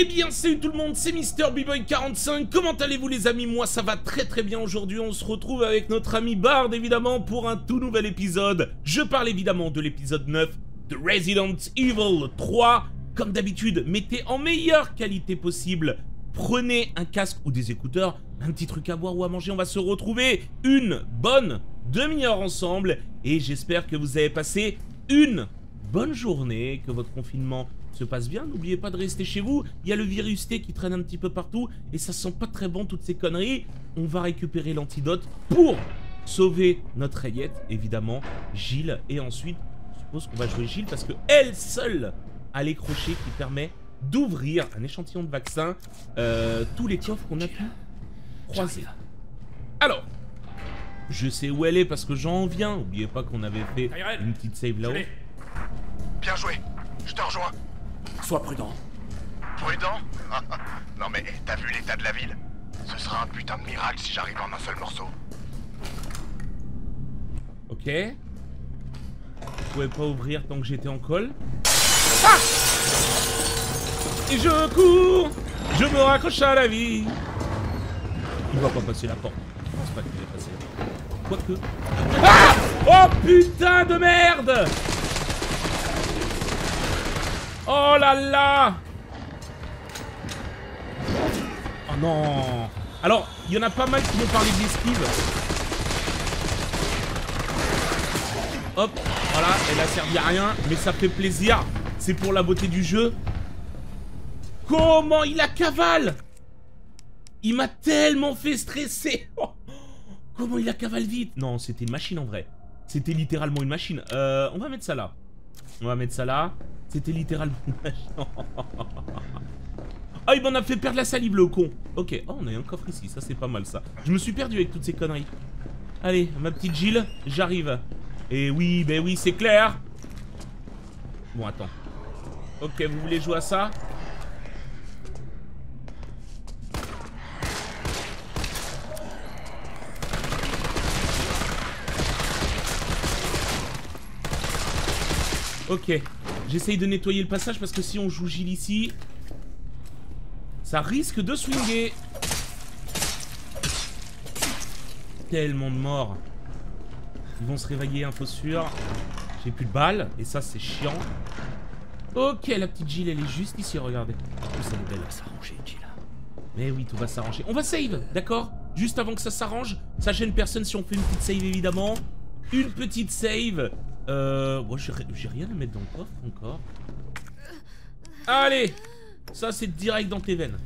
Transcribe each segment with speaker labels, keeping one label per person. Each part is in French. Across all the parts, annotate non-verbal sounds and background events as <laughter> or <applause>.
Speaker 1: Eh bien salut tout le monde, c'est Mister boy 45 comment allez-vous les amis? Moi ça va très très bien aujourd'hui, on se retrouve avec notre ami Bard évidemment pour un tout nouvel épisode. Je parle évidemment de l'épisode 9 de Resident Evil 3. Comme d'habitude, mettez en meilleure qualité possible, prenez un casque ou des écouteurs, un petit truc à boire ou à manger, on va se retrouver une bonne demi-heure ensemble. Et j'espère que vous avez passé une bonne journée, que votre confinement se passe bien. N'oubliez pas de rester chez vous. Il y a le virus T qui traîne un petit peu partout et ça sent pas très bon toutes ces conneries. On va récupérer l'antidote pour sauver notre rayette, évidemment, Gilles. Et ensuite, je suppose qu'on va jouer Gilles parce que elle seule a les crochets qui permet d'ouvrir un échantillon de vaccin euh, tous les coffres qu'on a pu croiser. Alors, je sais où elle est parce que j'en viens. N'oubliez pas qu'on avait fait une petite save là-haut.
Speaker 2: Bien joué, je te rejoins.
Speaker 3: Sois prudent.
Speaker 2: Prudent <laughs> Non mais t'as vu l'état de la ville? Ce sera un putain de miracle si j'arrive en un seul morceau.
Speaker 1: Ok. Je pouvais pas ouvrir tant que j'étais en colle. Ah Et je cours Je me raccroche à la vie Il va pas passer la porte. Je pense pas qu'il va passer la porte. Quoique... Ah Oh putain de merde Oh là là Oh non Alors, il y en a pas mal qui m'ont parlé d'esquive. Hop, voilà, elle a servi à rien, mais ça fait plaisir. C'est pour la beauté du jeu. Comment il la cavale? Il m'a tellement fait stresser <laughs> Comment il la cavale vite? Non, c'était une machine en vrai. C'était littéralement une machine. Euh, on va mettre ça là. On va mettre ça là. C'était littéralement <laughs> Ah, il m'en a fait perdre la salive, le con. Ok. Oh, on a un coffre ici. Ça, c'est pas mal, ça. Je me suis perdu avec toutes ces conneries. Allez, ma petite Gilles, j'arrive. Et oui, ben oui, c'est clair. Bon, attends. Ok, vous voulez jouer à ça? Ok. J'essaye de nettoyer le passage parce que si on joue Gilles ici, ça risque de swinger. Tellement de morts. Ils vont se réveiller, info sûr. J'ai plus de balles, et ça c'est chiant. Ok, la petite Gilles, elle est juste ici, regardez. Oh, ça
Speaker 3: s'arranger, Gilles.
Speaker 1: Mais oui, tout va s'arranger. On va save, d'accord? Juste avant que ça s'arrange. Ça gêne personne si on fait une petite save, évidemment. Une petite save. Euh... Moi, j'ai rien à mettre dans le coffre encore. Allez Ça, c'est direct dans tes veines.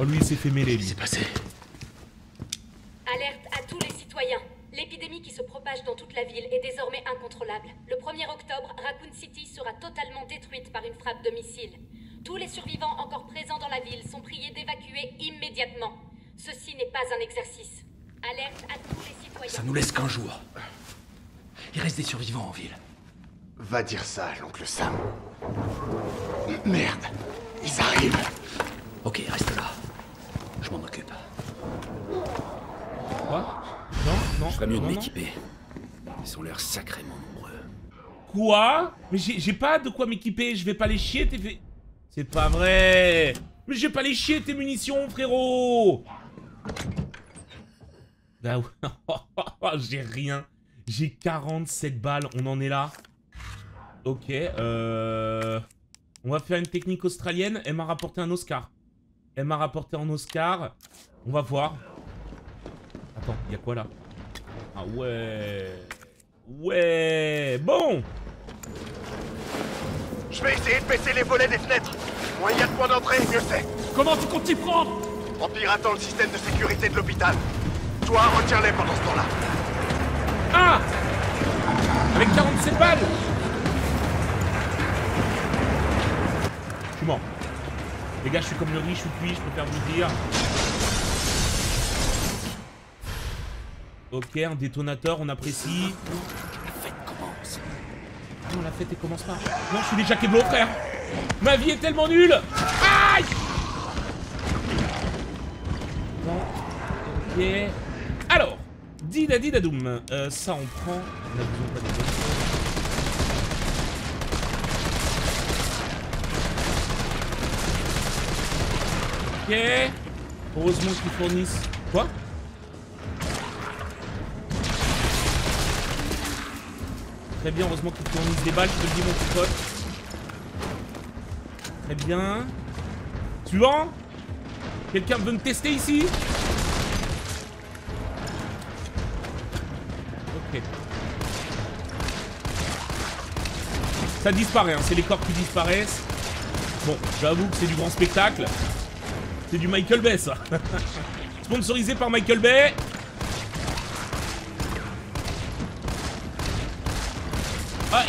Speaker 1: Oh, lui, il s'est fait mêler, lui.
Speaker 3: s'est passé?
Speaker 4: Alerte à tous les citoyens. L'épidémie qui se propage dans toute la ville est désormais incontrôlable. Le 1er octobre, Raccoon City sera totalement détruite par une frappe de missile. Tous les survivants encore présents dans la ville sont priés d'évacuer immédiatement. Ceci n'est pas un exercice. Alerte à tous les citoyens.
Speaker 3: Ça nous laisse qu'un jour. Il reste des survivants en ville.
Speaker 2: Va dire ça à l'oncle Sam. Merde, ils arrivent.
Speaker 3: Ok, reste là. Je m'en occupe.
Speaker 1: Quoi Non, non.
Speaker 3: Je ferais mieux de
Speaker 1: non, non.
Speaker 3: m'équiper. Ils ont l'air sacrément nombreux.
Speaker 1: Quoi Mais j'ai pas de quoi m'équiper, je vais pas les chier tes... C'est pas vrai Mais je vais pas les chier tes munitions, frérot Bah ouais. <laughs> J'ai rien. J'ai 47 balles, on en est là. Ok, euh... On va faire une technique australienne, elle m'a rapporté un Oscar. Elle m'a rapporté un Oscar. On va voir. Attends, il y a quoi là? Ah ouais Ouais Bon
Speaker 2: Je vais essayer de baisser les volets des fenêtres. Moins il y a de points d'entrée, mieux c'est.
Speaker 3: Comment tu comptes t'y prendre?
Speaker 2: En piratant le système de sécurité de l'hôpital. Toi, retiens-les pendant ce temps-là.
Speaker 1: Ah Avec 47 balles Je suis mort. Les gars, je suis comme le riz, je suis cuit, je préfère vous le dire. Ok, un détonateur, on apprécie.
Speaker 3: La fête commence.
Speaker 1: Non, la fête, elle commence pas. Non, je suis déjà Keblo, frère. Ma vie est tellement nulle. Aïe ok. Alors, didadidadoum. Euh, ça, on prend. Ok. Heureusement qu'ils fournissent. Quoi? Très bien, heureusement qu'ils fournissent des balles, je te le dis mon petit pote. Très bien. Suivant Quelqu'un veut me tester ici? Ok. Ça disparaît, hein, c'est les corps qui disparaissent. Bon, j'avoue que c'est du grand spectacle. C'est du Michael Bay, ça. <laughs> Sponsorisé par Michael Bay.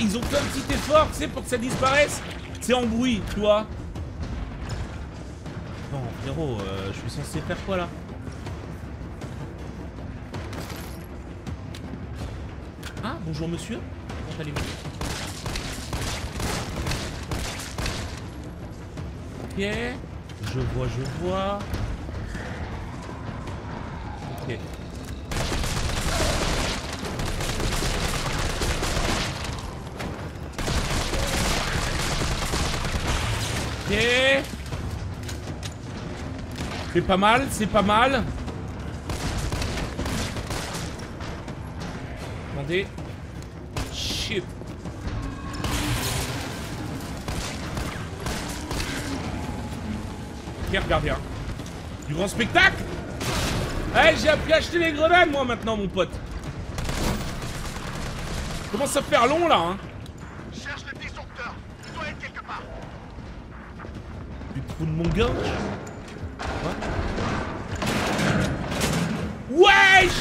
Speaker 1: Ils ont fait un petit effort, tu sais, pour que ça disparaisse. C'est en bruit, tu vois. Non, frérot, euh, je suis censé faire quoi, là? Ah, bonjour, monsieur. Ok. Je vois, je vois. Ok. C'est pas mal, c'est pas mal. Attendez. Shit. Ok, regardez. Hein. Du grand spectacle? Eh, j'ai appris à acheter les grenades, moi, maintenant, mon pote. Commence à faire long, là, hein?
Speaker 2: Cherche le disjoncteur. Il doit être quelque part.
Speaker 1: Fous de mon gars Quoi Wesh.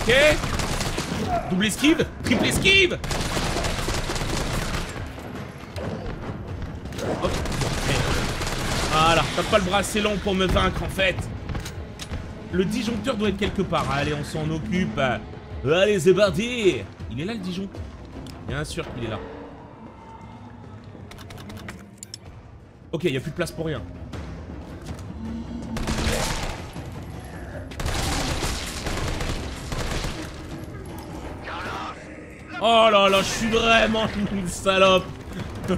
Speaker 1: Ok. Double esquive Triple esquive. Hop. Voilà, t'as pas le bras assez long pour me vaincre en fait. Le disjoncteur doit être quelque part, allez on s'en occupe. Allez c'est Il est là le Dijon Bien sûr qu'il est là Ok, il a plus de place pour rien. Oh là là, je suis vraiment <laughs> une salope.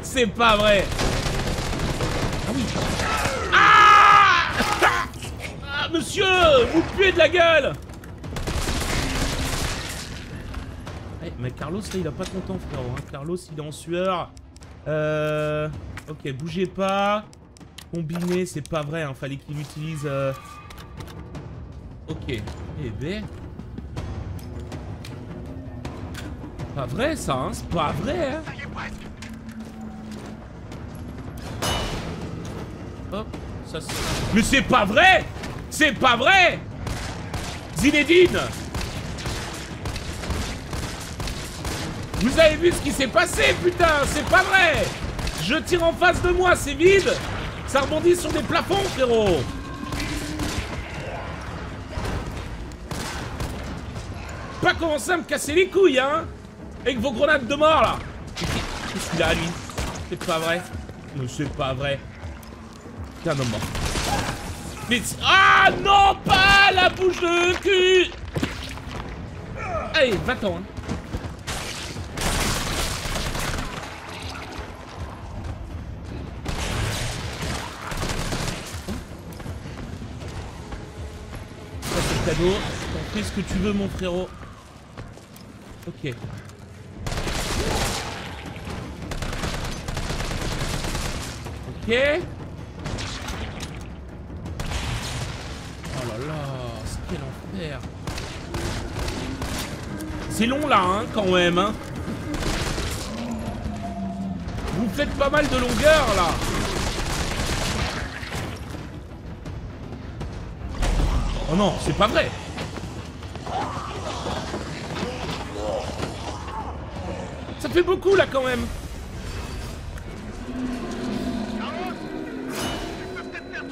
Speaker 1: C'est pas vrai. Ah oui. Ah <laughs> Ah, monsieur Vous puez de la gueule mais Carlos, là, il a pas content, frérot. hein. Carlos, il est en sueur. Euh... Ok, bougez pas. Combiné, c'est pas vrai. Hein. Fallait qu'il utilise... euh, Ok. Eh ben... Pas vrai, ça, hein. C'est pas vrai, hein. Hop. Mais c'est pas vrai C'est pas vrai Zinedine Vous avez vu ce qui s'est passé, putain C'est pas vrai. Je tire en face de moi, c'est vide. Ça rebondit sur des plafonds, frérot. Pas commencer à me casser les couilles, hein. Avec vos grenades de mort, là. Qu'est-ce qu'il a, lui? C'est pas vrai. Mais c'est pas vrai. Tiens, non, mort. Ah non, pas la bouche de cul. Allez, va-t'en. Hein. Cadeau. T'en fais ce que tu veux, mon frérot. Ok. Ok. Oh là là, c'est quel enfer. C'est long là, hein, quand même, hein. Vous faites pas mal de longueur, là Oh non, c'est pas vrai. Ça fait beaucoup, là, quand même.
Speaker 2: Carlos Tu peux peut-être faire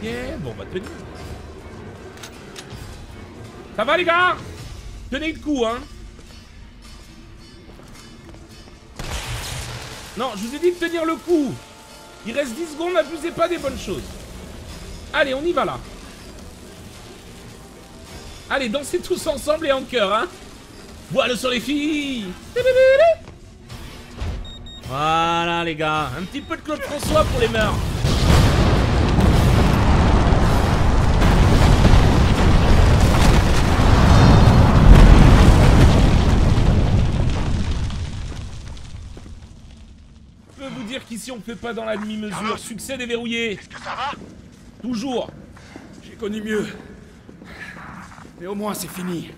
Speaker 1: Ok, bon, on va tenir. Ça va les gars? Tenez le coup, hein Non, je vous ai dit de tenir le coup Il reste 10 secondes, n'abusez pas des bonnes choses. Allez, on y va là. Allez, dansez tous ensemble et en chœur, hein Voilà sur les filles Voilà, les gars. Un petit peu de Claude François pour les mœurs. Qu'ici, on fait pas dans la demi-mesure. Succès déverrouillé.
Speaker 2: Est-ce que ça va
Speaker 1: Toujours.
Speaker 3: J'ai connu mieux. Mais au moins, c'est fini.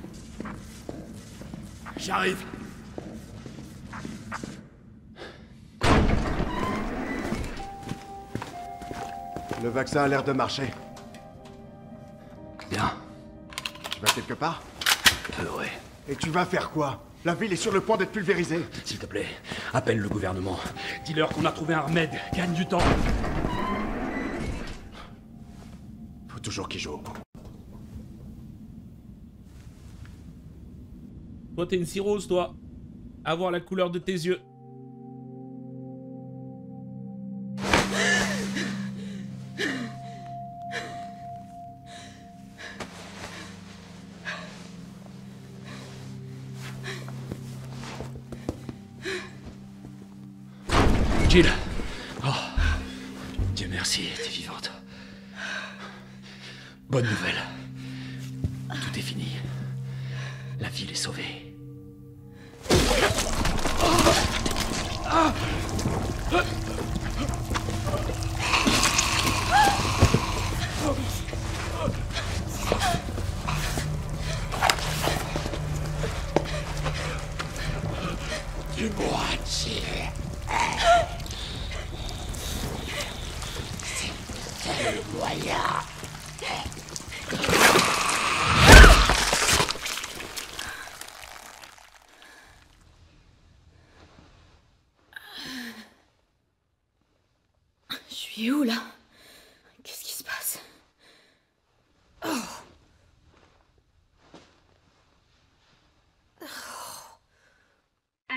Speaker 3: J'arrive.
Speaker 5: Le vaccin a l'air de marcher.
Speaker 3: Bien.
Speaker 5: Tu vas quelque part?
Speaker 3: Euh, ouais.
Speaker 5: Et tu vas faire quoi? La ville est sur le point d'être pulvérisée.
Speaker 3: S'il te plaît, appelle le gouvernement. Dis-leur qu'on a trouvé un remède. Gagne du temps.
Speaker 5: Faut toujours qu'il joue au coup.
Speaker 1: Toi, t'es une cirrhose, toi. Avoir la couleur de tes yeux.
Speaker 3: Oh. Dieu merci, t'es vivante. Bonne nouvelle.
Speaker 6: Suis où là? Qu'est-ce qui se passe?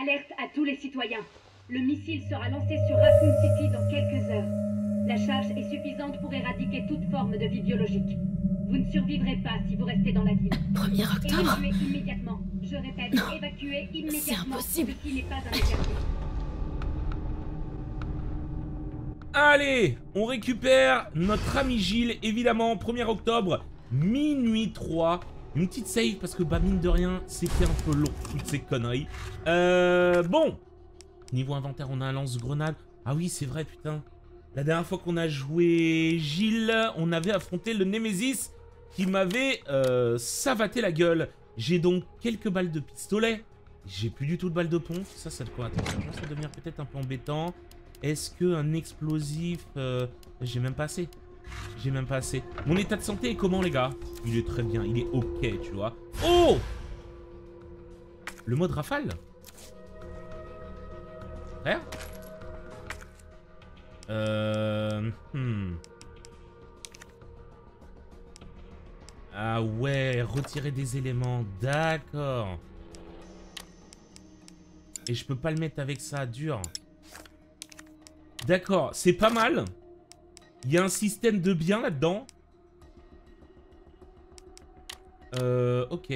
Speaker 4: Alerte à tous les citoyens. Le missile sera lancé sur Raccoon City dans quelques heures. La charge est suffisante pour éradiquer toute forme de vie biologique. Vous ne survivrez pas si vous restez dans la ville.
Speaker 6: 1er octobre?
Speaker 4: Évacuez immédiatement. Je répète,
Speaker 6: Non.
Speaker 4: évacuez immédiatement.
Speaker 6: impossible.
Speaker 4: Ceci n'est pas un exercice.
Speaker 1: Allez, on récupère notre ami Gilles, évidemment, 1er octobre, minuit 3. Une petite save, parce que, bah, mine de rien, c'était un peu long, toutes ces conneries. Euh, bon. Niveau inventaire, on a un lance-grenade. Ah oui, c'est vrai, putain. La dernière fois qu'on a joué Gilles, on avait affronté le Nemesis qui m'avait euh, savaté la gueule. J'ai donc quelques balles de pistolet. J'ai plus du tout de balles de pompe. Ça, ça, quoi, attends, ça commence à devenir peut-être un peu embêtant. Est-ce que un explosif... euh, J'ai même pas assez. J'ai même pas assez. Mon état de santé est comment, les gars? Il est très bien, il est ok, tu vois. Oh Le mode rafale? Frère? Euh... Hmm. Ah ouais, retirer des éléments, d'accord. Et je peux pas le mettre avec ça, dur. D'accord, c'est pas mal. Il y a un système de bien là-dedans. Euh, ok.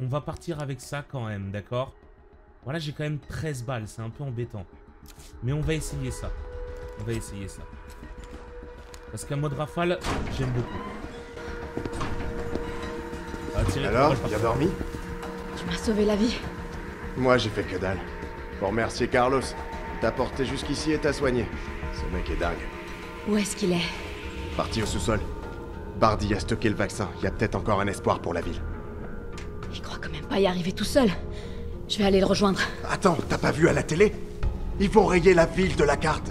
Speaker 1: On va partir avec ça quand même, d'accord Voilà, j'ai quand même 13 balles, c'est un peu embêtant. Mais on va essayer ça. On va essayer ça. Parce qu'un mode rafale, j'aime beaucoup. Ah,
Speaker 5: Alors,
Speaker 1: pour
Speaker 5: bien
Speaker 1: le
Speaker 5: dormi?
Speaker 6: Tu m'as sauvé la vie.
Speaker 5: Moi, j'ai fait que dalle. Faut remercier Carlos. Il t'a porté jusqu'ici et t'a soigné. Ce mec est dingue.
Speaker 6: Où est-ce qu'il est?
Speaker 5: Parti au sous-sol. Bardi a stocké le vaccin. Il y a peut-être encore un espoir pour la ville.
Speaker 6: Il croit quand même pas y arriver tout seul. Je vais aller le rejoindre.
Speaker 5: Attends, t'as pas vu à la télé? Ils vont rayer la ville de la carte.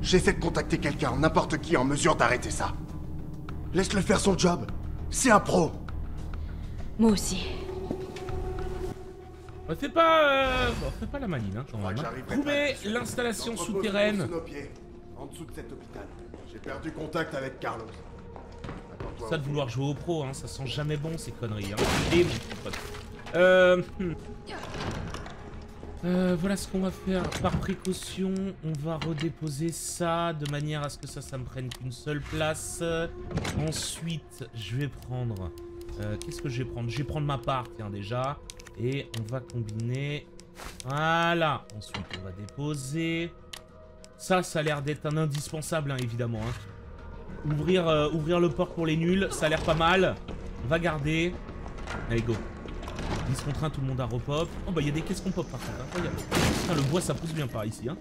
Speaker 5: J'essaie de contacter quelqu'un, n'importe qui en mesure d'arrêter ça. Laisse-le faire son job. C'est un pro.
Speaker 6: Moi aussi.
Speaker 1: Ouais, Fais pas, euh... bon, fais pas la maline, hein, quand même. hein. Trouvez l'installation souterraine.
Speaker 5: trouve sous nos pieds, en dessous de cet hôpital. J'ai perdu contact avec Carlos. Attends-toi
Speaker 1: Ça de vouloir jouer au pro, hein, ça sent jamais bon ces conneries. Hein. Et pote. Euh, hmm. Euh, voilà ce qu'on va faire. Par précaution, on va redéposer ça de manière à ce que ça, ça me prenne qu'une seule place. Ensuite, je vais prendre... euh, Qu'est-ce que je vais prendre? Je vais prendre ma part, tiens, déjà. Et on va combiner... Voilà. Ensuite, on va déposer... Ça, ça a l'air d'être un indispensable, hein, évidemment. Hein. Ouvrir, euh, ouvrir le port pour les nuls, ça a l'air pas mal. On va garder. Allez, go. 10 contre 1, tout le monde a repop. Oh bah il y a des caisses qu'on pop par contre, incroyable. Le bois ça pousse bien par ici. Hein.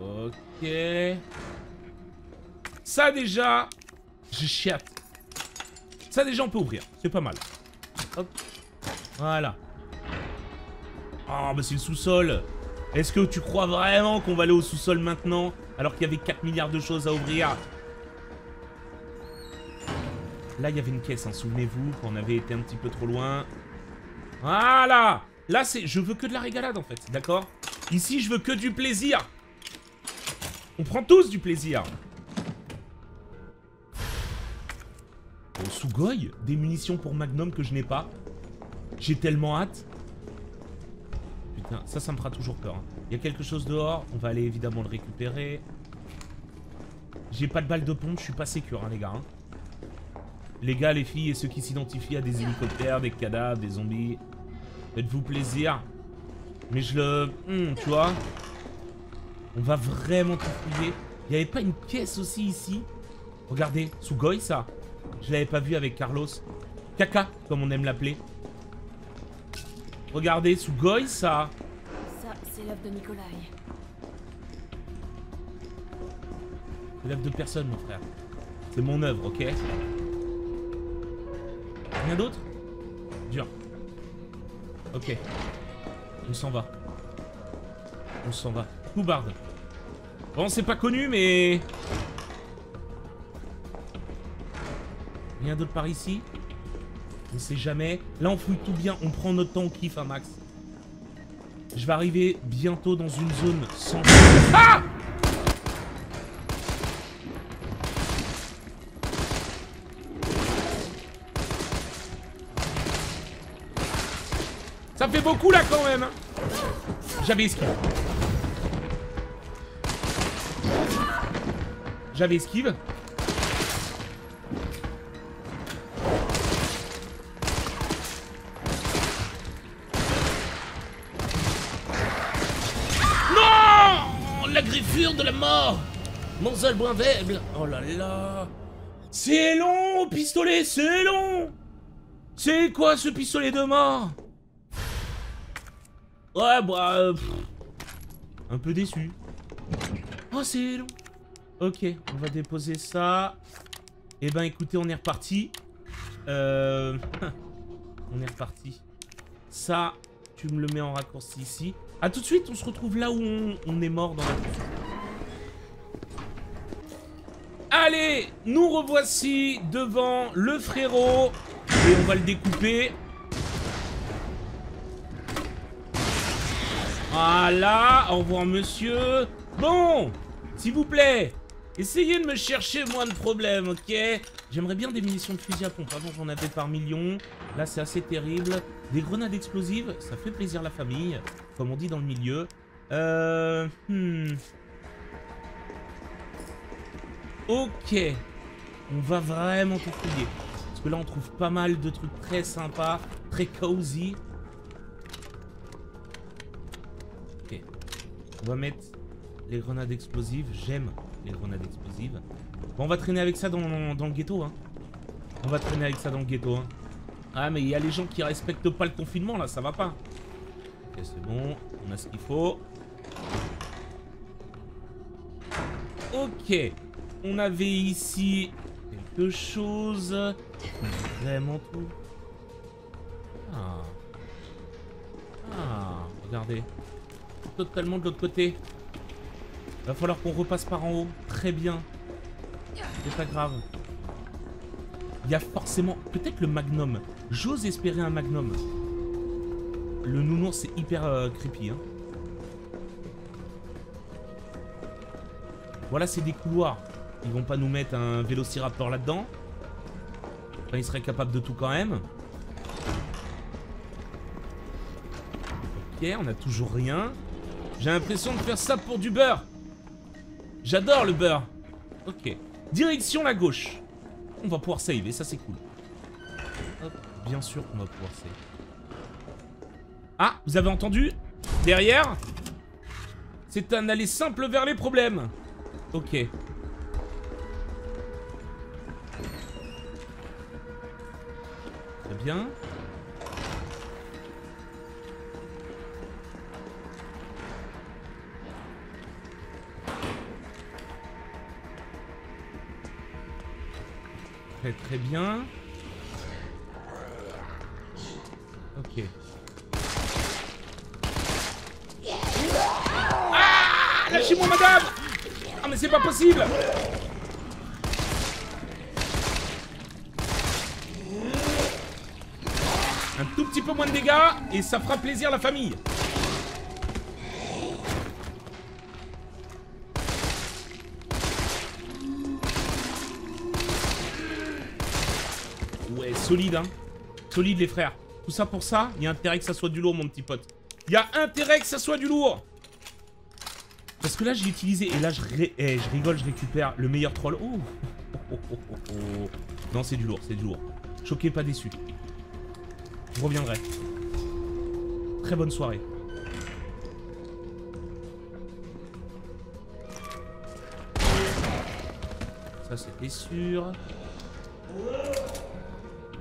Speaker 1: Ok. Ça déjà, je chiate. Ça déjà on peut ouvrir, c'est pas mal. Hop. Voilà. Oh bah c'est le sous-sol. Est-ce que tu crois vraiment qu'on va aller au sous-sol maintenant alors qu'il y avait 4 milliards de choses à ouvrir? Là, il y avait une caisse, hein, souvenez-vous, qu'on avait été un petit peu trop loin. Voilà Là, c'est... Je veux que de la régalade, en fait, d'accord? Ici, je veux que du plaisir On prend tous du plaisir Oh, Sugoi Des munitions pour Magnum que je n'ai pas. J'ai tellement hâte. Putain, ça, ça me fera toujours peur. hein. Il y a quelque chose dehors, on va aller évidemment le récupérer. J'ai pas de balle de pompe, je suis pas sécure, hein, les gars. hein. Les gars, les filles et ceux qui s'identifient à des hélicoptères, des cadavres, des zombies. Faites-vous plaisir. Mais je le... Hmm, tu vois On va vraiment tout fouiller. Il n'y avait pas une pièce aussi ici? Regardez, Sugoi, ça. Je l'avais pas vu avec Carlos. Caca, comme on aime l'appeler. Regardez, Sugoi, ça.
Speaker 6: Ça, c'est l'œuvre de Nikolai.
Speaker 1: C'est l'œuvre de personne, mon frère. C'est mon œuvre, ok? Rien d'autre? Dur. Ok. On s'en va. On s'en va. Coubard. Bon, c'est pas connu, mais... Rien d'autre par ici On sait jamais. Là, on fouille tout bien. On prend notre temps, on kiffe, hein, Max. Je vais arriver bientôt dans une zone sans... Ah Ça fait beaucoup là quand même. hein. J'avais esquive. J'avais esquive. Oh là là C'est long pistolet, c'est long C'est quoi ce pistolet de mort? Ouais, bah... euh, un peu déçu. Oh, c'est long. Ok, on va déposer ça. Eh ben, écoutez, on est reparti. Euh... <laughs> on est reparti. Ça, tu me le mets en raccourci ici. A tout de suite, on se retrouve là où on, on est mort dans la... Allez, nous revoici devant le frérot. Et on va le découper. Voilà, au revoir monsieur. Bon, s'il vous plaît, essayez de me chercher moins de problèmes, ok? J'aimerais bien des munitions de fusil à pompe, avant j'en avais par millions. Là c'est assez terrible. Des grenades explosives, ça fait plaisir la famille, comme on dit dans le milieu. Euh... Hmm. Ok. On va vraiment tout fouiller. Parce que là on trouve pas mal de trucs très sympas, très cozy. Ok. On va mettre les grenades explosives. J'aime les grenades explosives. Bon, on va traîner avec ça dans, le ghetto. Hein. On va traîner avec ça dans le ghetto. Hein. Ah, mais il y a les gens qui respectent pas le confinement, là, ça va pas. Ok, c'est bon, on a ce qu'il faut. Ok, on avait ici quelque chose. Vraiment tout. Ah. Ah, regardez. Totalement de l'autre côté. Va falloir qu'on repasse par en haut. Très bien. C'est pas grave. Il y a forcément... Peut-être le magnum. J'ose espérer un magnum. Le nounours, c'est hyper euh, creepy. Hein. Voilà, c'est des couloirs. Ils vont pas nous mettre un vélociraptor là-dedans. Enfin, ils seraient capables de tout quand même. Ok, on a toujours rien. J'ai l'impression de faire ça pour du beurre. J'adore le beurre. Ok. Direction la gauche. On va pouvoir save et ça c'est cool. Hop, bien sûr qu'on va pouvoir save. Ah, vous avez entendu? Derrière? C'est un aller simple vers les problèmes. Ok. Très très bien. Ok. Ah Lâchez-moi madame Ah mais c'est pas possible Un tout petit peu moins de dégâts et ça fera plaisir la famille. Ouais, solide, hein. Solide, les frères. Tout ça pour ça, il y a intérêt que ça soit du lourd, mon petit pote. Il y a intérêt que ça soit du lourd. Parce que là, j'ai utilisé... Et là, je, eh, je rigole, je récupère le meilleur troll. Oh. Oh, oh, oh, non, c'est du lourd, c'est du lourd. Choqué, pas déçu. Je reviendrai. Très bonne soirée. Ça, c'était sûr.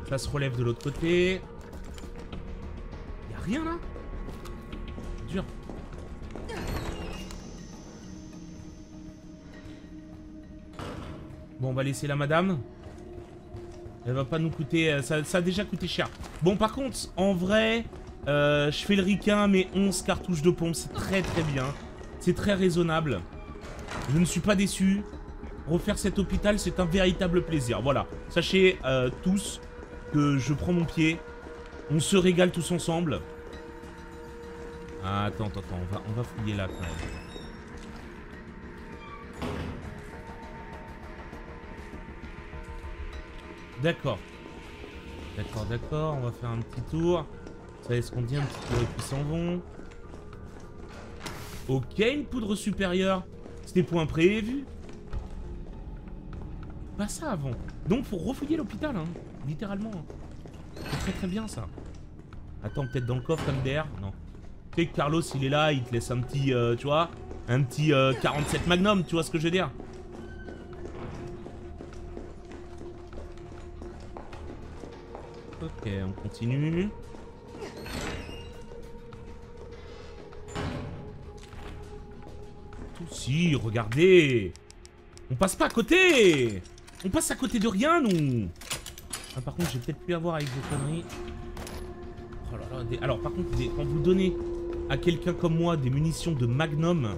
Speaker 1: Ça se relève de l'autre côté. Y'a rien là? Dur. Bon, on va laisser la madame. Elle va pas nous coûter... euh, Ça, a déjà coûté cher. Bon, par contre, en vrai, euh, je fais le ricain, mais 11 cartouches de pompe, c'est très très bien. C'est très raisonnable. Je ne suis pas déçu. Refaire cet hôpital, c'est un véritable plaisir. Voilà. Sachez euh, tous que je prends mon pied. On se régale tous ensemble. Ah, attends, attends, attends. On va, on va fouiller là quand même. D'accord. D'accord, d'accord. On va faire un petit tour. Vous savez ce qu'on dit un petit peu et puis s'en vont. Ok, une poudre supérieure. C'était pour un prévu. Pas ça avant. Donc faut refouiller l'hôpital, hein. Littéralement. C'est très très bien ça. Attends, peut-être dans le coffre MDR Non. Tu sais que Carlos, il est là, il te laisse un petit, euh, tu vois, un petit euh, 47 Magnum, tu vois ce que je veux dire On continue. Si, regardez On passe pas à côté On passe à côté de rien, nous ah, Par contre, j'ai peut-être pu avoir avec vos conneries. Oh Alors, par contre, quand vous donnez à quelqu'un comme moi des munitions de Magnum,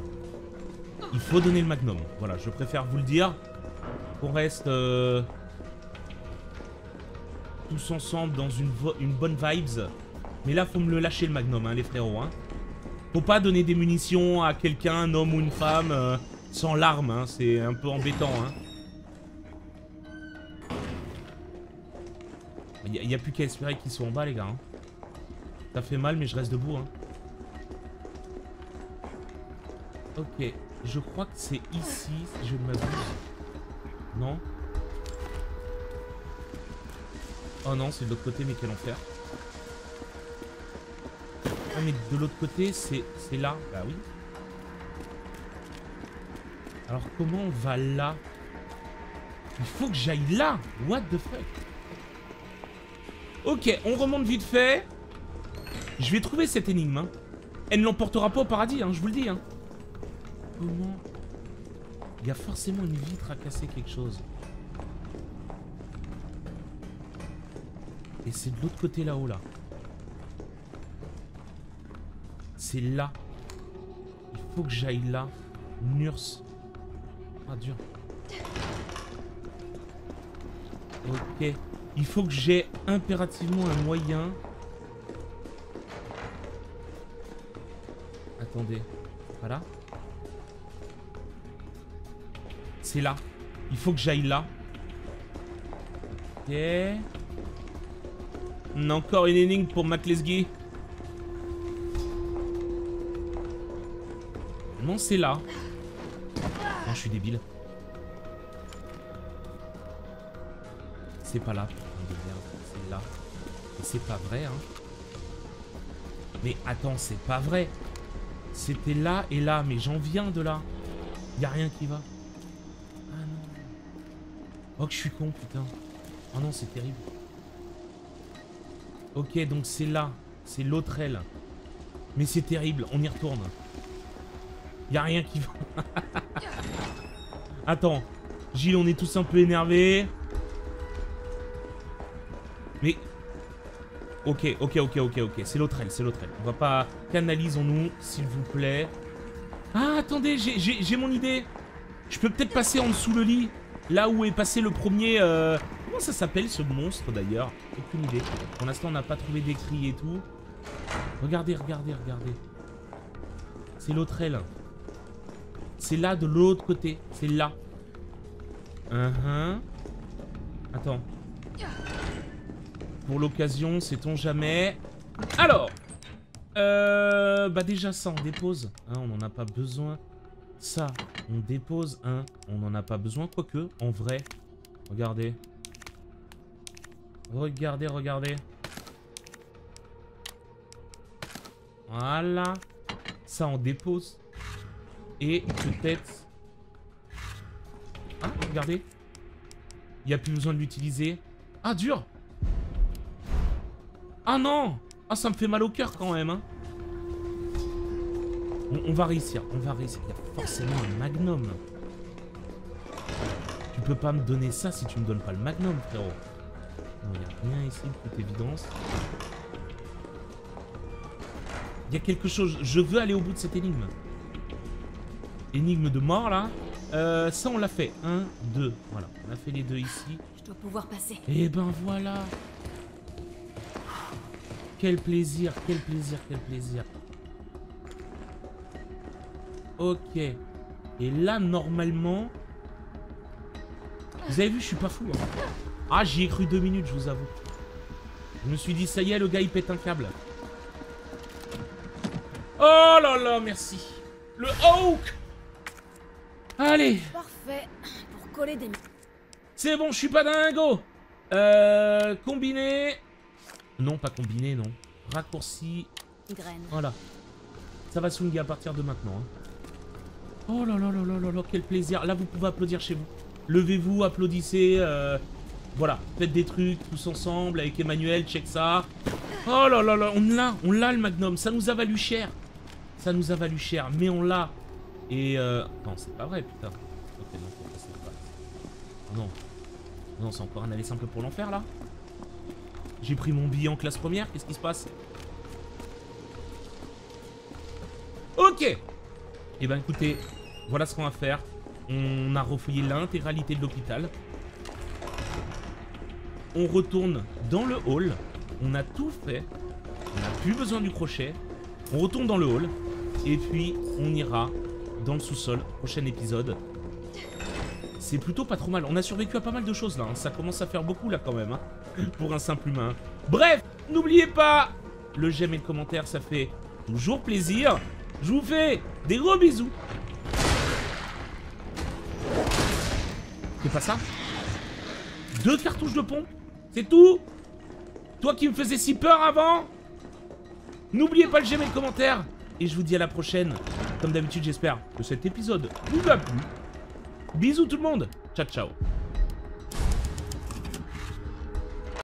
Speaker 1: il faut donner le Magnum. Voilà, je préfère vous le dire. Qu'on reste... euh, tous ensemble dans une, une bonne vibes. Mais là, faut me le lâcher le magnum, hein, les frérots. Hein. Faut pas donner des munitions à quelqu'un, un homme ou une femme, euh, sans larmes. Hein. C'est un peu embêtant. Hein. Il n'y a, plus qu'à espérer qu'ils soient en bas, les gars. hein. Ça fait mal, mais je reste debout. Ok, je crois que c'est ici, si je ne m'abuse. Non Oh non, c'est de l'autre côté, mais quel enfer. Ah, mais de l'autre côté, c'est là. Bah oui. Alors, comment on va là? Il faut que j'aille là What the fuck Ok, on remonte vite fait. Je vais trouver cette énigme. hein. Elle ne l'emportera pas au paradis, hein, je vous le dis. Hein. Comment? Il y a forcément une vitre à casser quelque chose. Et c'est de l'autre côté là-haut, là. C'est là. Il faut que j'aille là. Nurs. Ah, dur. Ok. Il faut que j'ai impérativement un moyen. Attendez. Voilà. C'est là. Il faut que j'aille là. Ok. Encore une énigme pour McLesguy. Non, c'est là. Non, je suis débile. C'est pas là, merde. C'est là. C'est pas vrai, hein. Mais attends, c'est pas vrai. C'était là et là, mais j'en viens de là. Y a rien qui va. Ah non. Oh que je suis con, putain. Oh non, c'est terrible. Ok, donc c'est là. C'est l'autre aile. Mais c'est terrible, on y retourne. Y a rien qui va. <laughs> Attends. Gilles, on est tous un peu énervés. Mais... Ok, ok, ok, ok, ok. C'est l'autre aile, c'est l'autre aile. On va pas... Canalisons-nous, s'il vous plaît. Ah, attendez, j'ai- mon idée. Je peux peut-être passer en dessous le lit. Là où est passé le premier... euh, Comment ça s'appelle ce monstre d'ailleurs? Aucune idée. Pour l'instant, on n'a pas trouvé d'écrit et tout. Regardez, regardez, regardez. C'est l'autre aile. C'est là de l'autre côté. C'est là. Uh-huh. Attends. Pour l'occasion, sait-on jamais? Alors euh, Bah déjà ça, on dépose. Hein, on n'en a pas besoin. Ça, on dépose. Hein, on n'en a pas besoin. Quoique, en vrai, regardez. Regardez, regardez. Voilà. Ça, on dépose. Et peut-être... Ah, regardez. Il n'y a plus besoin de l'utiliser. Ah, dur Ah non Ah, ça me fait mal au cœur quand même, hein. On, on va réussir, on va réussir. Il y a forcément un magnum. Tu peux pas me donner ça si tu me donnes pas le magnum, frérot. Non, il n'y a rien ici, de toute évidence. Il y a quelque chose. Je veux aller au bout de cette énigme. Énigme de mort, là. Euh, ça, on l'a fait. Un, deux. Voilà, on a fait les deux ici.
Speaker 6: Je dois pouvoir passer.
Speaker 1: Et ben voilà. Quel plaisir, quel plaisir, quel plaisir. Ok. Et là, normalement... Vous avez vu, je suis pas fou. hein. Ah, j'y ai cru deux minutes, je vous avoue. Je me suis dit, ça y est, le gars, il pète un câble. Oh là là, merci. Le Hawk Allez
Speaker 6: Parfait. Pour coller des...
Speaker 1: c'est bon, je suis pas dingo Euh... Combiné... Non, pas combiné, non. Raccourci...
Speaker 6: graines.
Speaker 1: Voilà. Ça va swinguer à partir de maintenant. hein. Oh là là là là là là, quel plaisir. Là, vous pouvez applaudir chez vous. Levez-vous, applaudissez. euh, Voilà, faites des trucs tous ensemble avec Emmanuel, check ça. Oh là là là, on l'a, on l'a le Magnum. Ça nous a valu cher. Ça nous a valu cher, mais on l'a. Et euh... Non, c'est pas vrai, putain. Ok, non, passer pas. Non. Non, c'est encore un aller simple pour l'enfer, là J'ai pris mon billet en classe première, qu'est-ce qui se passe? Ok Eh ben, écoutez, voilà ce qu'on va faire. On a refouillé l'intégralité de l'hôpital. On retourne dans le hall. On a tout fait. On n'a plus besoin du crochet. On retourne dans le hall. Et puis, on ira dans le sous-sol. Prochain épisode. C'est plutôt pas trop mal. On a survécu à pas mal de choses là. hein. Ça commence à faire beaucoup là quand même. hein, <laughs> Pour un simple humain. Bref, n'oubliez pas le j'aime et le commentaire. Ça fait toujours plaisir. Je vous fais des gros bisous. Pas ça Deux cartouches de pompe C'est tout Toi qui me faisais si peur avant N'oubliez pas le j'aime et le commentaire. Et je vous dis à la prochaine. Comme d'habitude, j'espère que cet épisode vous a plu. Bisous tout le monde. Ciao, ciao.